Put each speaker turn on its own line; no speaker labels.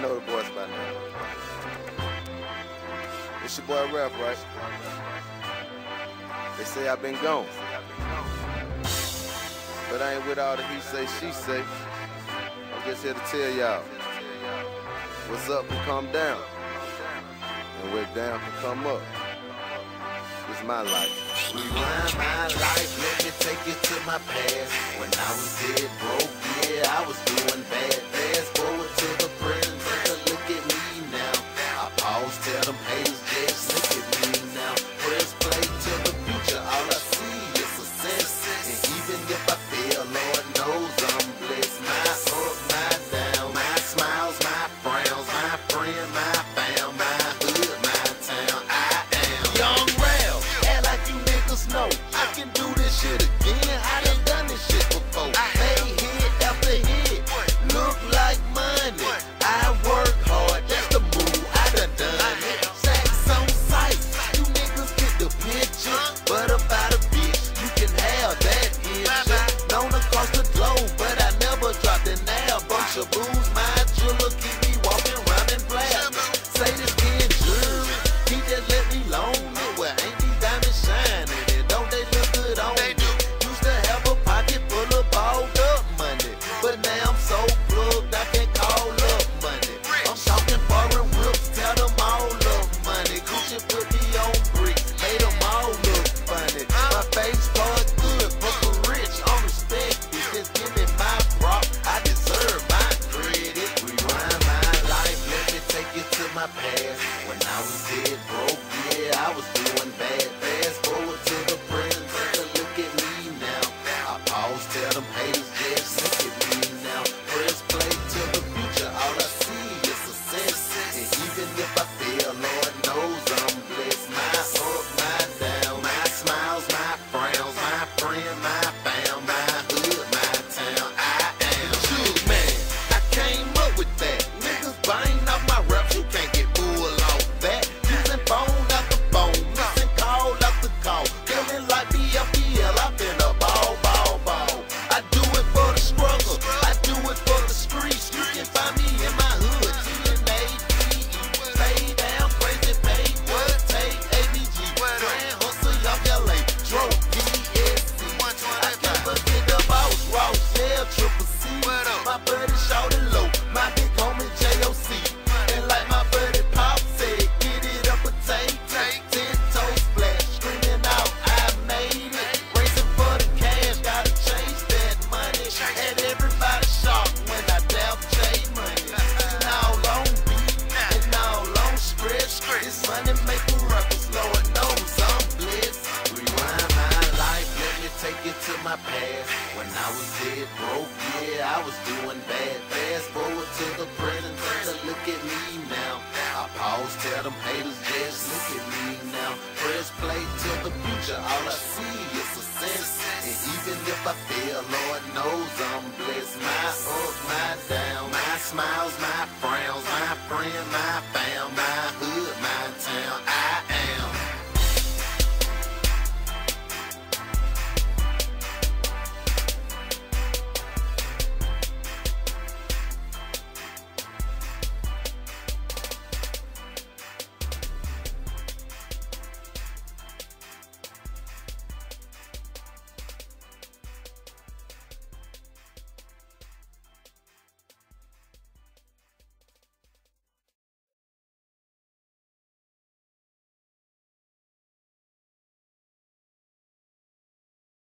They know the voice by now. It's your boy Ralph, right? They say I've been gone. But I ain't with all the he say, she say. I'm just here to tell y'all. What's up can come down. And where down can come up. It's my life.
Rewind my life, let me take you to my past. When I was dead broke, my past. When I was dead broke, yeah, I was doing bad. Fast My buddy shouted low, my big homie J.O.C. And like my buddy Pop said, get it up a take, ten toes screaming out, I made it. Racing for the cash, gotta that money. And everybody shocked when I J Money. And all long beat, and all stretch. This money Lord knows I'm. Rewind my life, let me take you to my past. When I was dead broke, yeah, I was doing bad. Fast forward to the present, take look at me now. I pause, tell them haters, just look at me now. Press play to the future, all I see is success. And even if I fail, Lord knows I'm blessed. My up, my down, my smiles, my frowns, my friend, my fam, my